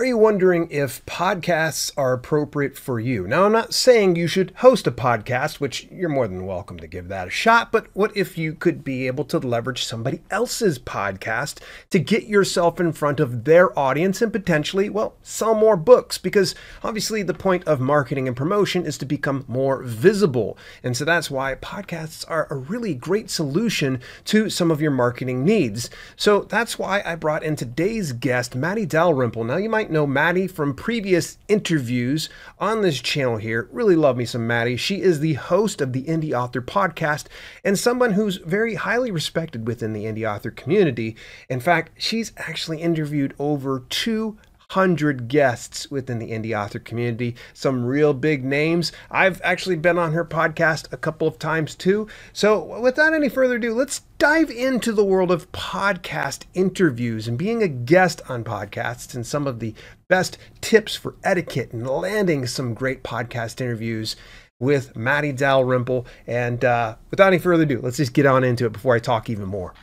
Are you wondering if podcasts are appropriate for you? Now, I'm not saying you should host a podcast, which you're more than welcome to give that a shot, but what if you could be able to leverage somebody else's podcast to get yourself in front of their audience and potentially, well, sell more books? Because obviously, the point of marketing and promotion is to become more visible. And so that's why podcasts are a really great solution to some of your marketing needs. So that's why I brought in today's guest, Matty Dalrymple. Now, you might know Matty from previous interviews on this channel here. Really love me some Matty. She is the host of the Indy Author Podcast and someone who's very highly respected within the indie author community. In fact, she's actually interviewed over two hundred guests within the indie author community, some real big names. I've actually been on her podcast a couple of times too. So, without any further ado, let's dive into the world of podcast interviews and being a guest on podcasts and some of the best tips for etiquette and landing some great podcast interviews with Matty Dalrymple. And uh, without any further ado, let's just get on into it before I talk even more.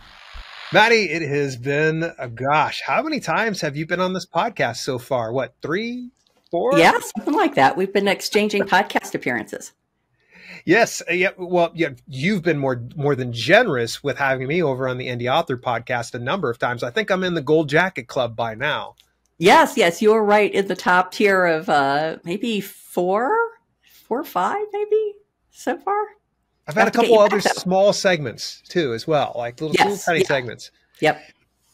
Matty, it has been a gosh. How many times have you been on this podcast so far? What, three, four? Yeah, something like that. We've been exchanging podcast appearances. Yes, uh, yeah. Well, yeah, you've been more more than generous with having me over on the Indy Author podcast a number of times. I think I'm in the Gold Jacket Club by now. Yes, yes, you're right in the top tier of uh maybe four, four or five, maybe so far. I've had a couple other small segments too, as well, like little, yes, little tiny yeah. segments. Yep.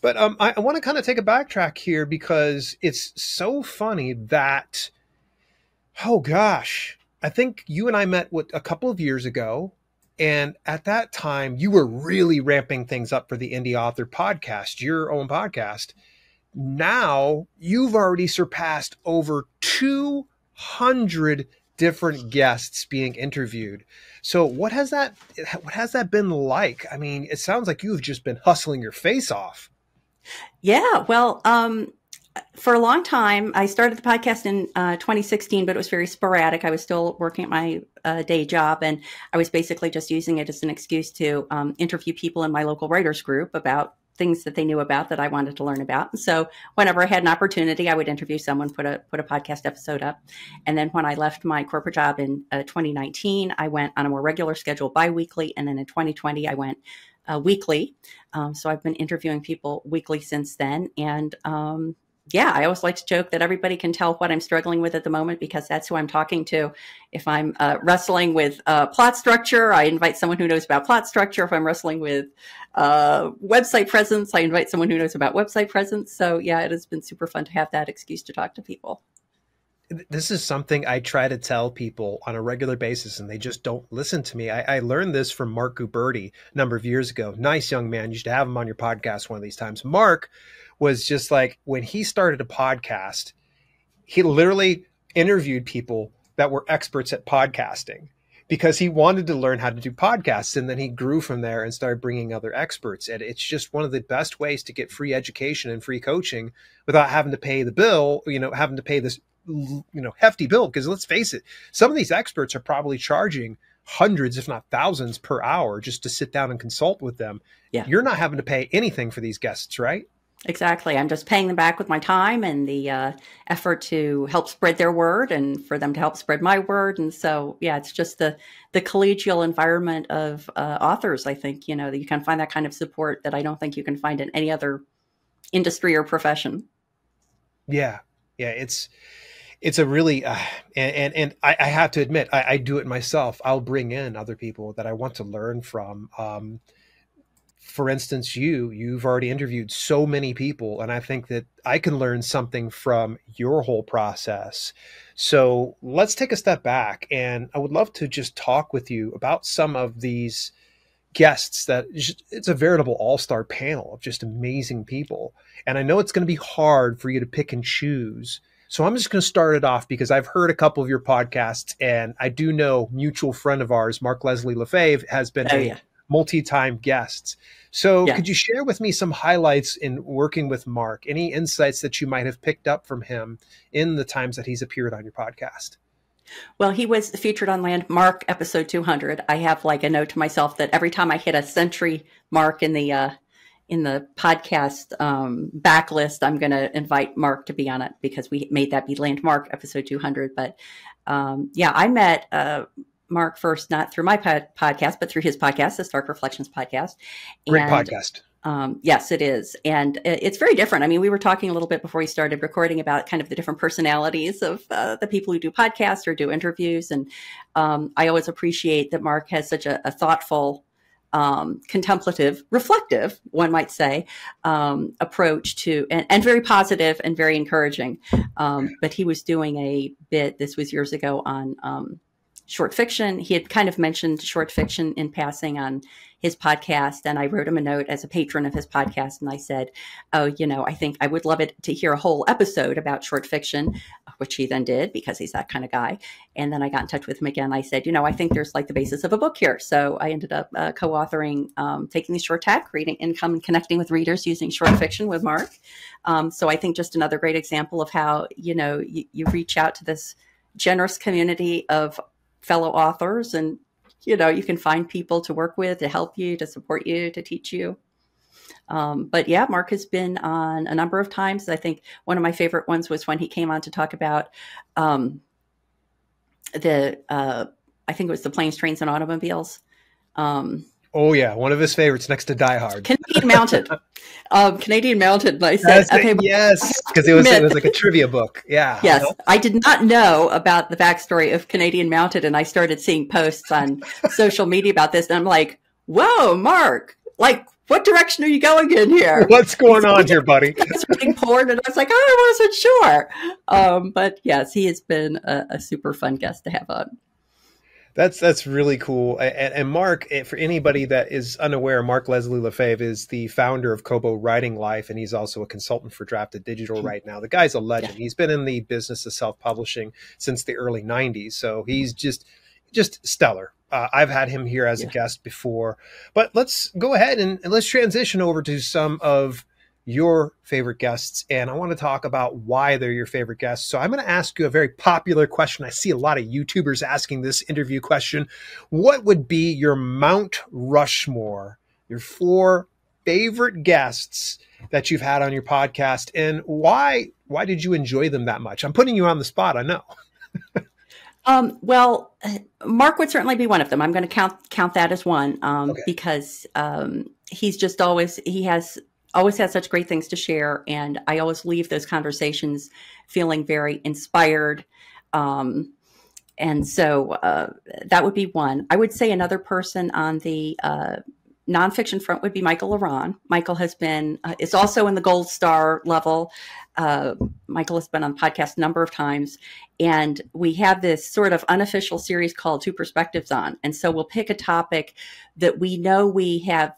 But um, I, I want to kind of take a backtrack here because it's so funny that, oh gosh, I think you and I met what a couple of years ago, and at that time you were really ramping things up for the Indy Author podcast, your own podcast. Now you've already surpassed over two hundred different guests being interviewed. So what has that what has that been like? I mean, it sounds like you've just been hustling your face off. Yeah, well, um, for a long time, I started the podcast in uh, 2016, but it was very sporadic. I was still working at my uh, day job, and I was basically just using it as an excuse to um, interview people in my local writers group about things that they knew about that I wanted to learn about. So whenever I had an opportunity, I would interview someone, put a put a podcast episode up. And then when I left my corporate job in uh, 2019, I went on a more regular schedule biweekly. And then in 2020, I went uh, weekly. Um, so I've been interviewing people weekly since then. And um, yeah, I always like to joke that everybody can tell what I'm struggling with at the moment because that's who I'm talking to. If I'm uh, wrestling with uh, plot structure, I invite someone who knows about plot structure. If I'm wrestling with uh, website presence, I invite someone who knows about website presence. So, yeah, it has been super fun to have that excuse to talk to people. This is something I try to tell people on a regular basis, and they just don't listen to me. I, I learned this from Mark Guberti a number of years ago. Nice young man. You should have him on your podcast one of these times. Mark was just like when he started a podcast, he literally interviewed people that were experts at podcasting because he wanted to learn how to do podcasts. And then he grew from there and started bringing other experts. And it's just one of the best ways to get free education and free coaching without having to pay the bill you know having to pay this you know hefty bill. Because let's face it some of these experts are probably charging hundreds if not thousands per hour just to sit down and consult with them. Yeah. You're not having to pay anything for these guests right Exactly. I'm just paying them back with my time and the uh, effort to help spread their word and for them to help spread my word. And so, yeah, it's just the the collegial environment of uh, authors. I think you know that you can find that kind of support that I don't think you can find in any other industry or profession. Yeah, yeah, it's it's a really uh, and and, and I, I, have to admit I, I, do it myself. I'll bring in other people that I want to learn from. Um, for instance, you, you've already interviewed so many people, and I think that I can learn something from your whole process. So let's take a step back, and I would love to just talk with you about some of these guests that it's a veritable all-star panel of just amazing people. And I know it's going to be hard for you to pick and choose. So I'm just going to start it off because I've heard a couple of your podcasts, and I do know mutual friend of ours, Mark Leslie Lefebvre, has been oh, a yeah. Multi-time guests. So, yeah. could you share with me some highlights in working with Mark? Any insights that you might have picked up from him in the times that he's appeared on your podcast? Well, he was featured on Landmark episode 200. I have like a note to myself that every time I hit a century mark in the uh, in the podcast um, backlist, I'm going to invite Mark to be on it because we made that be landmark episode 200. But um, yeah, I met uh, Mark first, not through my pod- podcast, but through his podcast, the Stark Reflections podcast. Great and, podcast. Um, yes, it is. And it's very different. I mean, we were talking a little bit before we started recording about kind of the different personalities of uh, the people who do podcasts or do interviews. And um, I always appreciate that Mark has such a, a thoughtful, um, contemplative, reflective, one might say, um, approach to, and, and, very positive and very encouraging. Um, but he was doing a bit, this was years ago, on um, short fiction. He had kind of mentioned short fiction in passing on his podcast, and I wrote him a note as a patron of his podcast, and I said, "Oh, you know, I think I would love it to hear a whole episode about short fiction," which he then did because he's that kind of guy. And then I got in touch with him again. I said, "You know, I think there's like the basis of a book here." So I ended up uh, co-authoring um, "Taking the Short Tack: Creating Income and Connecting with Readers Using Short Fiction" with Mark. Um, so I think just another great example of how you know you, you reach out to this generous community of fellow authors and you know you can find people to work with to help you to support you to teach you. Um, but yeah mark has been on a number of times. I think one of my favorite ones was when he came on to talk about um, the uh, i think it was the planes trains and automobiles. Um, Oh yeah, one of his favorites next to Die Hard. Canadian Mounted, um, Canadian Mounted. I said, okay, yes, because it was it was like a trivia book. Yeah. Yes, I did not know about the backstory of Canadian Mounted, and I started seeing posts on social media about this, and I'm like, "Whoa, Mark! Like, what direction are you going in here? What's going on here, buddy?" I reading porn, and I was like, "Oh, I wasn't sure." Um, but yes, he has been a, a super fun guest to have on. That's that's really cool. And, and, Mark, eh, for anybody that is unaware, Mark Leslie Lefebvre is the founder of Kobo Writing Life, and he's also a consultant for Draft2Digital hmm. right now. The guy's a legend. He's been in the business of self publishing since the early '90s, so he's just just stellar. Uh, I've had him here as yeah. a guest before, but let's go ahead and, and let's transition over to some of your favorite guests and I want to talk about why they're your favorite guests. So I'm going to ask you a very popular question. I see a lot of YouTubers asking this interview question. What would be your Mount Rushmore, your four favorite guests that you've had on your podcast and why why did you enjoy them that much? I'm putting you on the spot, I know. um, well, Mark would certainly be one of them. I'm going to count count that as one um, okay. because um, he's just always he has always has such great things to share. And I always leave those conversations feeling very inspired. Um, and so uh, that would be one. I would say another person on the uh, nonfiction front would be Michael La Ronn. Michael has been, uh, is also in the gold star level. Uh, Michael has been on the podcast a number of times. And we have this sort of unofficial series called Two Perspectives on. And so we'll pick a topic that we know we have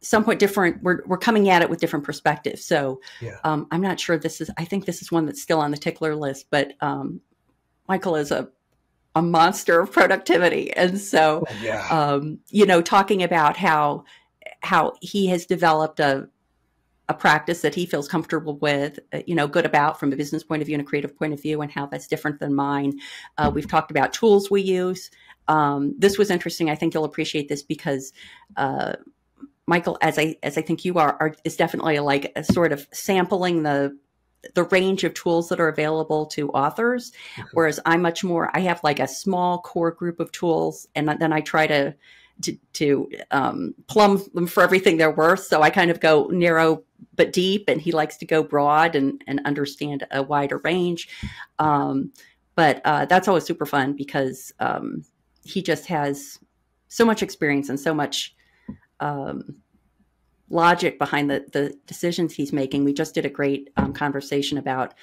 somewhat different we're, we're coming at it with different perspectives so yeah. um, i'm not sure this is i think this is one that's still on the tickler list but um, michael is a a monster of productivity and so oh, yeah. um, you know talking about how how he has developed a a practice that he feels comfortable with, uh, you know, good about from a business point of view and a creative point of view, and how that's different than mine. Uh, we've talked about tools we use. Um, this was interesting. I think you'll appreciate this because uh, Michael, as I as I think you are, are is definitely like a sort of sampling the the range of tools that are available to authors. Whereas I'm much more, I have like a small core group of tools, and then I try to to, to um, plumb them for everything they're worth. So I kind of go narrow but deep, and he likes to go broad and and understand a wider range. Um, but uh, that's always super fun because um, he just has so much experience and so much um, logic behind the, the decisions he's making. We just did a great um, conversation about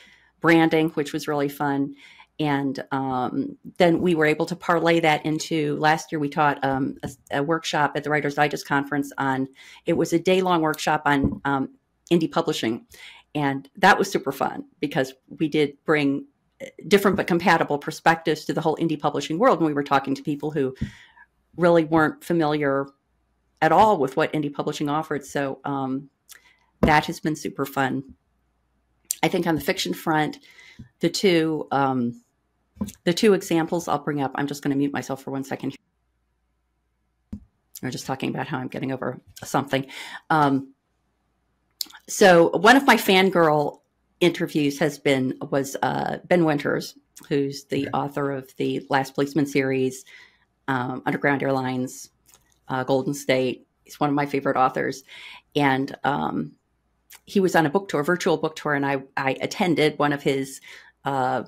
branding, which was really fun. And um, then we were able to parlay that into last year. We taught um, a, a, workshop at the Writers Digest conference on it was a day long workshop on um, indie publishing. And that was super fun because we did bring uh, different but compatible perspectives to the whole indie publishing world. And we were talking to people who really weren't familiar at all with what indie publishing offered. So um, that has been super fun. I think on the fiction front, the two um, the two examples I'll bring up. I'm just going to mute myself for one second. We're just talking about how I'm getting over something. Um, so one of my fangirl interviews has been was uh, Ben Winters, who's the author of the Last Policeman series, um, Underground Airlines, uh, Golden State. He's one of my favorite authors, and um, he was on a book tour, virtual book tour, and I I attended one of his. Uh,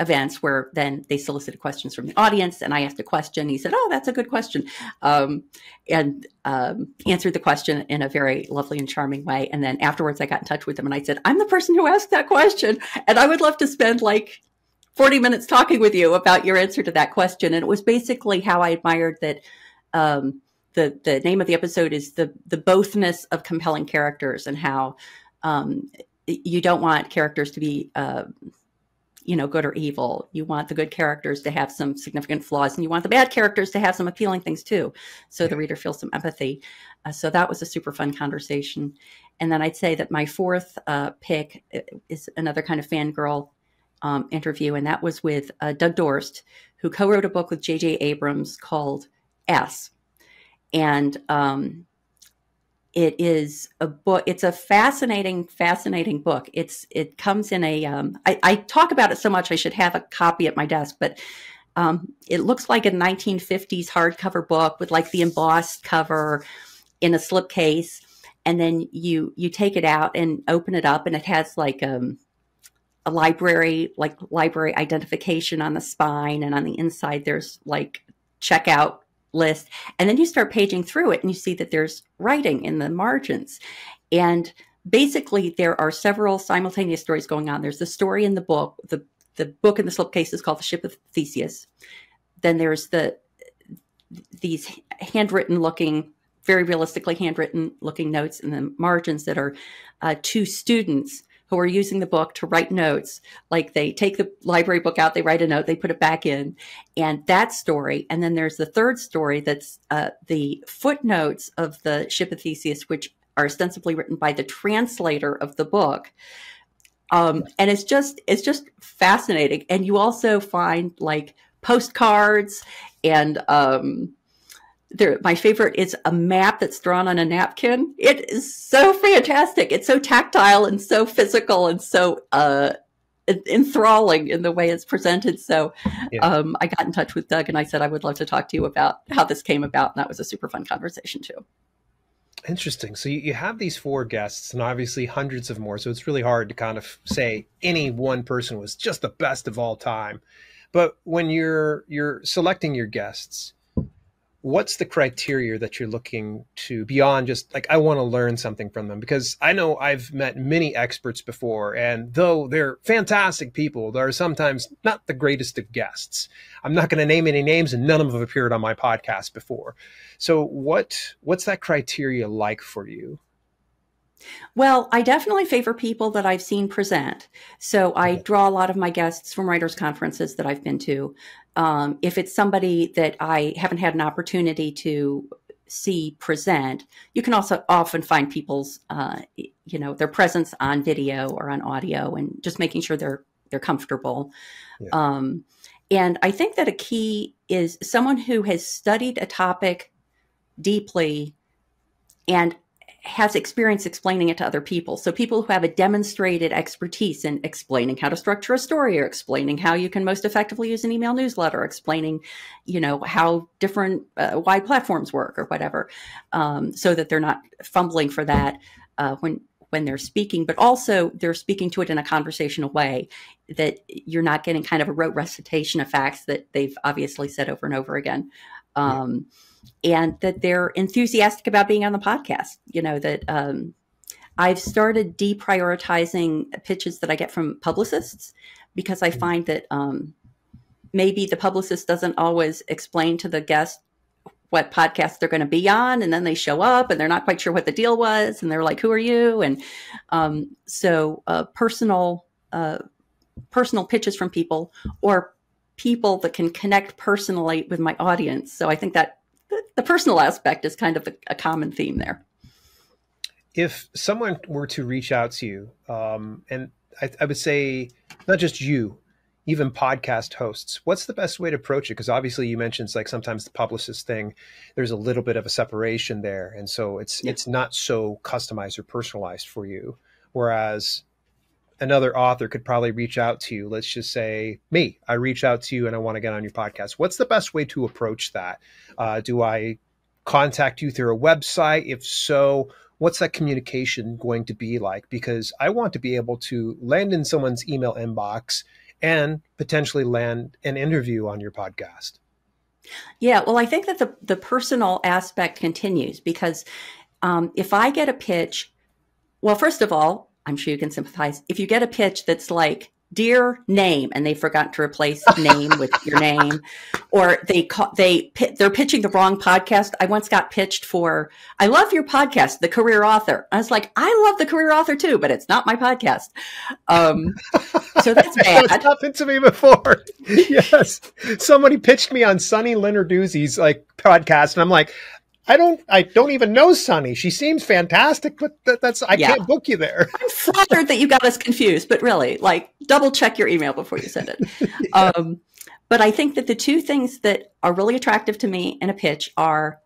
events where then they solicited questions from the audience and I asked a question. He said, Oh, that's a good question. Um, and um, answered the question in a very lovely and charming way. And then afterwards, I got in touch with him and I said, I'm the person who asked that question. And I would love to spend like 40 minutes talking with you about your answer to that question. And it was basically how I admired that. Um, the, the name of the episode is the the bothness of compelling characters and how um, you don't want characters to be uh, you know, good or evil. You want the good characters to have some significant flaws, and you want the bad characters to have some appealing things too, so the reader feels some empathy. Uh, so that was a super fun conversation. And then I'd say that my fourth uh, pick uh, is another kind of fangirl um, interview, and that was with uh, Doug Dorst, who co-wrote a book with J.J. Abrams called S. And um, it is a book it's a fascinating fascinating book it's it comes in a. Um, I, I talk about it so much i should have a copy at my desk but um, it looks like a 1950s hardcover book with like the embossed cover in a slipcase and then you you take it out and open it up and it has like um, a library like library identification on the spine and on the inside there's like checkout list. And then you start paging through it and you see that there's writing in the margins. And basically, there are several simultaneous stories going on. There's the story in the book. The, the book in the slipcase is called The Ship of Theseus. Then there's the these handwritten looking, very realistically handwritten looking notes in the margins that are uh, two students who are using the book to write notes. Like they take the library book out, they write a note, they put it back in, and that story. And then there's the third story that's uh, the footnotes of the Ship of Theseus, which are ostensibly written by the translator of the book. Um, and it's just it's just fascinating. And you also find like postcards and um, there, my favorite is a map that's drawn on a napkin. It is so fantastic. It's so tactile and so physical and so uh, enthralling in the way it's presented. So yeah. um, I got in touch with Doug and I said I would love to talk to you about how this came about, and that was a super fun conversation too. Interesting. So you have these four guests, and obviously hundreds of more. So it's really hard to kind of say any one person was just the best of all time. But when you're you're selecting your guests, what's the criteria that you're looking to beyond just like I want to learn something from them? Because I know I've met many experts before, and though they're fantastic people, they're sometimes not the greatest of guests. I'm not going to name any names, and none of them have appeared on my podcast before. So, what what's that criteria like for you? Well, I definitely favor people that I've seen present. So I draw a lot of my guests from writers' conferences that I've been to. Um, if it's somebody that I haven't had an opportunity to see present, you can also often find people's, uh, you know, their presence on video or on audio, and just making sure they're they're comfortable. Yeah. Um, and I think that a key is someone who has studied a topic deeply and has experience explaining it to other people. So people who have a demonstrated expertise in explaining how to structure a story or explaining how you can most effectively use an email newsletter, explaining, you know, how different uh, wide platforms work or whatever, um, so that they're not fumbling for that uh, when when they're speaking, but also they're speaking to it in a conversational way that you're not getting kind of a rote recitation of facts that they've obviously said over and over again. Um, yeah and that they're enthusiastic about being on the podcast. You know, that um, I've started deprioritizing pitches that I get from publicists because I find that um, maybe the publicist doesn't always explain to the guest what podcast they're going to be on and then they show up and they're not quite sure what the deal was and they're like who are you? And um, so uh, personal uh, personal pitches from people or people that can connect personally with my audience. So i think that the personal aspect is kind of a, a common theme there. If someone were to reach out to you, um, and I, I would say not just you, even podcast hosts, what's the best way to approach it? Because obviously you mentioned like sometimes the publicist thing, there's a little bit of a separation there. And so it's yeah. it's not so customized or personalized for you. Whereas another author could probably reach out to you. Let's just say me, I reach out to you and I want to get on your podcast. What's the best way to approach that? Uh, do I contact you through a website? If so, what's that communication going to be like? Because I want to be able to land in someone's email inbox and potentially land an interview on your podcast. Yeah, well, I think that the, the personal aspect continues because um, if I get a pitch, well, first of all, I'm sure you can sympathize. If you get a pitch that's like, dear name and they forgot to replace name with your name or they call, they they're pitching the wrong podcast. I once got pitched for i love your podcast the career author. I was like i love the career author too but it's not my podcast. Um so that's bad. it's happened to me before. Yes. Somebody pitched me on sunny lenarduzzi's like podcast and i'm like I don't. I don't even know Sunny. She seems fantastic, but that, that's. I yeah. can't book you there. I'm flattered that you got us confused, but really, like, double check your email before you send it. yeah. um, but I think that the two things that are really attractive to me in a pitch are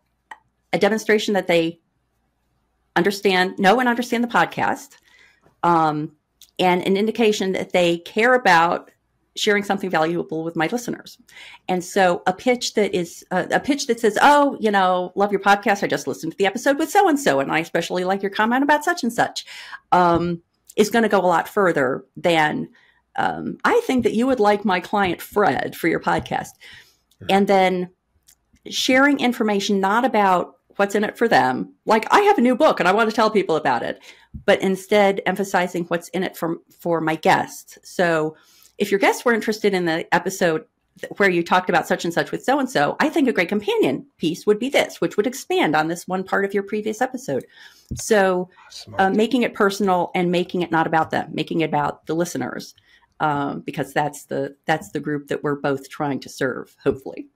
a demonstration that they understand, know, and understand the podcast, um, and an indication that they care about sharing something valuable with my listeners. And so a pitch that is uh, a pitch that says, "Oh, you know, love your podcast. I just listened to the episode with so and so, and I especially like your comment about such and such," um, is going to go a lot further than um, I think that you would like my client Fred for your podcast, and then sharing information not about what's in it for them. Like I have a new book and I want to tell people about it, but instead emphasizing what's in it for for my guests. So if your guests were interested in the episode where you talked about such and such with so and so, I think a great companion piece would be this, which would expand on this one part of your previous episode. So, uh, making it personal and making it not about them, making it about the listeners, um, because that's the that's the group that we're both trying to serve. Hopefully.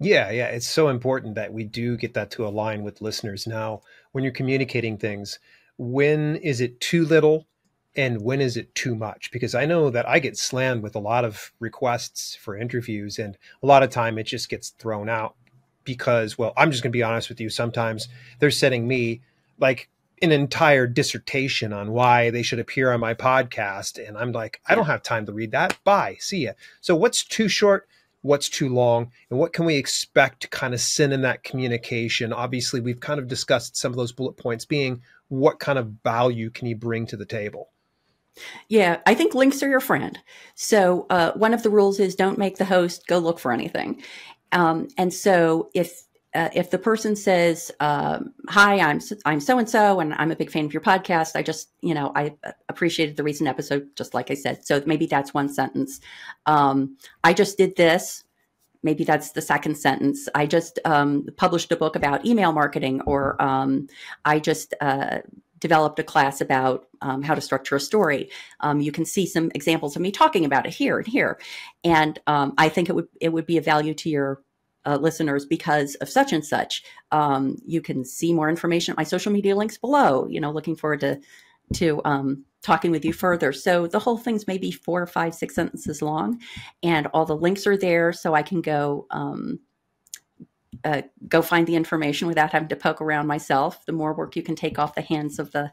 Yeah, yeah, it's so important that we do get that to align with listeners. Now, when you're communicating things, when is it too little and when is it too much? Because i know that i get slammed with a lot of requests for interviews and a lot of time it just gets thrown out because well i'm just going to be honest with you sometimes they're sending me like an entire dissertation on why they should appear on my podcast and i'm like i don't have time to read that. Bye. See ya. So what's too short? What's too long? And what can we expect to kind of send in that communication? Obviously we've kind of discussed some of those bullet points being what kind of value can you bring to the table yeah, I think links are your friend. So uh, one of the rules is don't make the host go look for anything. Um, and so if uh, if the person says, um, "Hi, I'm I'm so and so, and I'm a big fan of your podcast. I just, you know, I appreciated the recent episode, just like I said." So maybe that's one sentence. Um, I just did this. Maybe that's the second sentence. I just um, published a book about email marketing, or um, I just uh, developed a class about um, how to structure a story. Um, you can see some examples of me talking about it here and here, and um, I think it would it would be a value to your uh, listeners because of such and such. Um, you can see more information at my social media links below. You know, looking forward to to um, talking with you further. So the whole thing's maybe four or five, six sentences long, and all the links are there, so I can go um, uh, go find the information without having to poke around myself. The more work you can take off the hands of the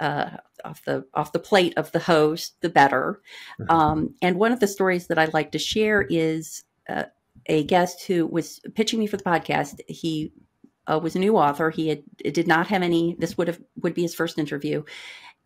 uh, off the off the plate of the host, the better. Mm-hmm. Um, and one of the stories that I like to share is uh, a guest who was pitching me for the podcast. He uh, was a new author. He had, did not have any. This would have would be his first interview,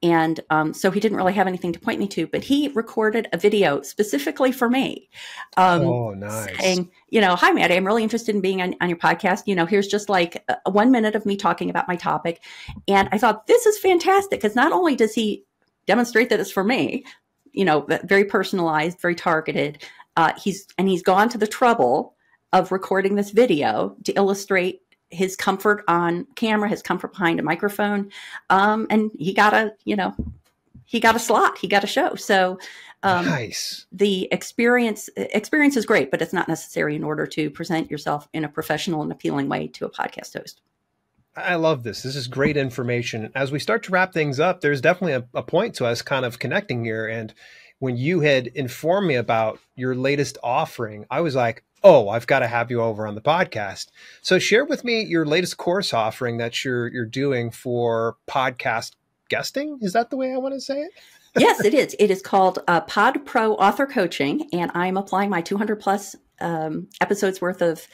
and um, so he didn't really have anything to point me to, but he recorded a video specifically for me. Um, oh, nice. Saying, you know, hi, Matty, I'm really interested in being on, on your podcast. You know, here's just like a, one minute of me talking about my topic. And I thought, this is fantastic because not only does he demonstrate that it's for me, you know, very personalized, very targeted, uh, he's and he's gone to the trouble of recording this video to illustrate his comfort on camera, his comfort behind a microphone, um, and he got a you know he got a slot, he got a show. So um, nice. The experience experience is great, but it's not necessary in order to present yourself in a professional and appealing way to a podcast host. I love this. This is great information. As we start to wrap things up, there's definitely a, a point to us kind of connecting here. And when you had informed me about your latest offering, I was like, oh, I've got to have you over on the podcast. So share with me your latest course offering that you're you're doing for podcast guesting. Is that the way I want to say it? yes, it is. It is called uh, Pod Pro Author Coaching, and I'm applying my 200 plus um, episodes worth of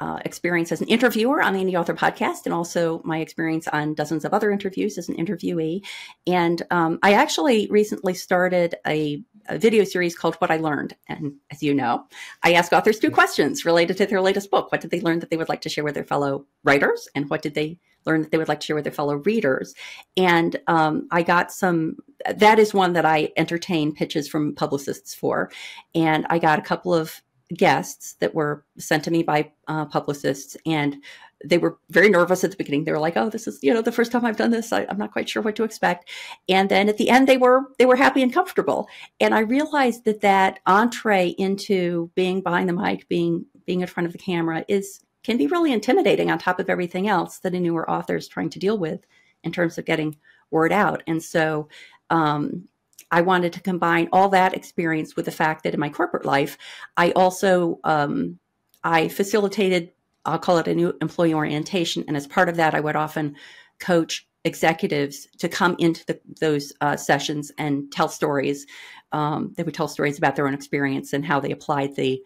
uh, experience as an interviewer on the Indy Author podcast, and also my experience on dozens of other interviews as an interviewee. And um, I actually recently started a, a, video series called What I Learned. And as you know, I ask authors two questions related to their latest book. What did they learn that they would like to share with their fellow writers? And what did they learn that they would like to share with their fellow readers? And um, I got some, that is one that I entertain pitches from publicists for. And I got a couple of guests that were sent to me by uh, publicists and they were very nervous at the beginning. They were like oh this is you know the first time i've done this. I, am not quite sure what to expect. And then at the end they were they were happy and comfortable. And i realized that that entree into being behind the mic being being in front of the camera is can be really intimidating on top of everything else that a newer author is trying to deal with in terms of getting word out. And so um, I wanted to combine all that experience with the fact that in my corporate life, I also um, I facilitated I'll call it a new employee orientation, and as part of that, I would often coach executives to come into the, those uh, sessions and tell stories. Um, they would tell stories about their own experience and how they applied the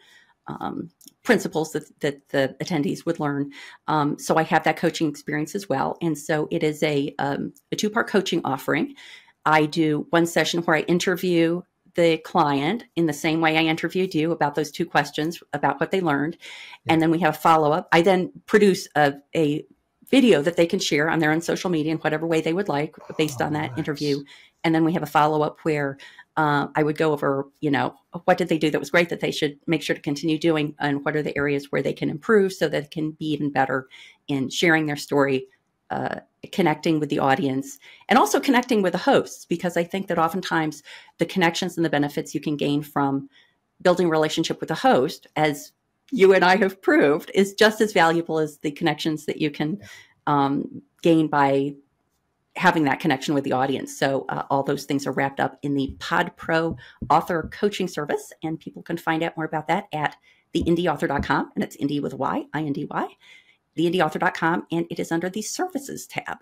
um, principles that, that, the attendees would learn. Um, so I have that coaching experience as well. And so it is a, um, a two part coaching offering. I do one session where I interview the client in the same way I interviewed you about those two questions about what they learned. Yeah. And then we have a follow up. I then produce a, a, video that they can share on their own social media in whatever way they would like based oh, on that nice. interview. And then we have a follow up where uh, I would go over, you know, what did they do that was great that they should make sure to continue doing, and what are the areas where they can improve so that it can be even better in sharing their story uh, connecting with the audience and also connecting with the hosts because i think that oftentimes the connections and the benefits you can gain from building relationship with the host as you and i have proved is just as valuable as the connections that you can um, gain by having that connection with the audience. So uh, all those things are wrapped up in the pod pro author coaching service and people can find out more about that at theindyauthor.com and it's indie with y i-n-d-y theindyauthor.com, and it is under the services tab.